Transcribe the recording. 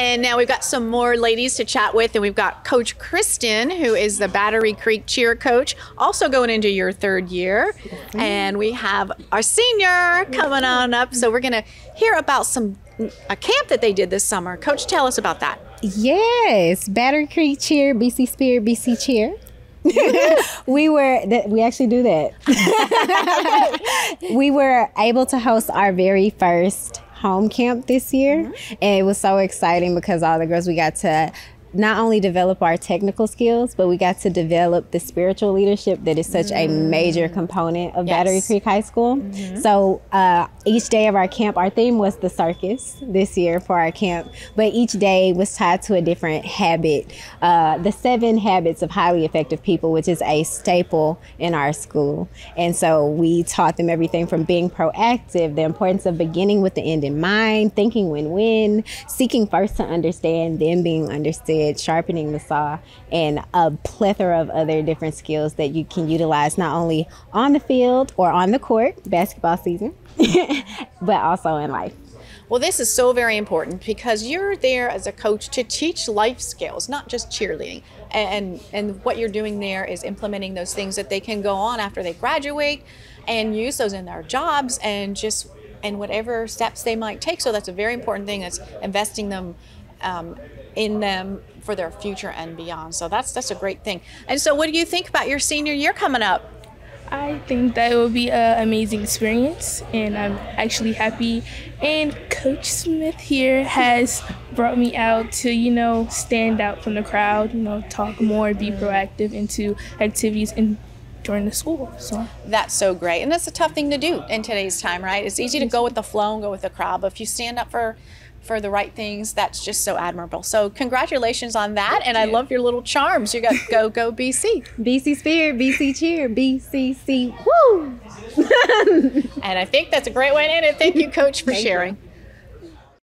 And now we've got some more ladies to chat with, and we've got Coach Kristen, who is the Battery Creek cheer coach, also going into your third year. And we have our senior coming on up. So we're going to hear about some a camp that they did this summer. Coach, tell us about that. Yes, Battery Creek Cheer, BC Spirit, BC Cheer. we were that we actually do that. we were able to host our very first home camp this year, mm-hmm. and it was so exciting because all the girls we got to not only develop our technical skills, but we got to develop the spiritual leadership that is such mm. a major mm. component of yes. Battery Creek High School. Mm-hmm. So uh, each day of our camp, our theme was the circus this year for our camp, but each day was tied to a different habit. Uh, the seven habits of highly effective people, which is a staple in our school. And so we taught them everything from being proactive, the importance of beginning with the end in mind, thinking win win, seeking first to understand, then being understood sharpening the saw, and a plethora of other different skills that you can utilize not only on the field or on the court, basketball season, but also in life. Well, this is so very important because you're there as a coach to teach life skills, not just cheerleading. And and what you're doing there is implementing those things that they can go on after they graduate and use those in their jobs and just and whatever steps they might take. So that's a very important thing. That's investing them um, in them for their future and beyond. So that's that's a great thing. And so, what do you think about your senior year coming up? I think that it will be an amazing experience, and I'm actually happy. And Coach Smith here has brought me out to, you know, stand out from the crowd, you know, talk more, be proactive into activities in during the school. So that's so great, and that's a tough thing to do in today's time, right? It's easy to go with the flow and go with the crowd, but if you stand up for for the right things. That's just so admirable. So congratulations on that. Thank and you. I love your little charms. You got go go BC. BC Spirit, BC Cheer, BCC. Woo! and I think that's a great way to end it. Thank you, Coach, for Thank sharing. You.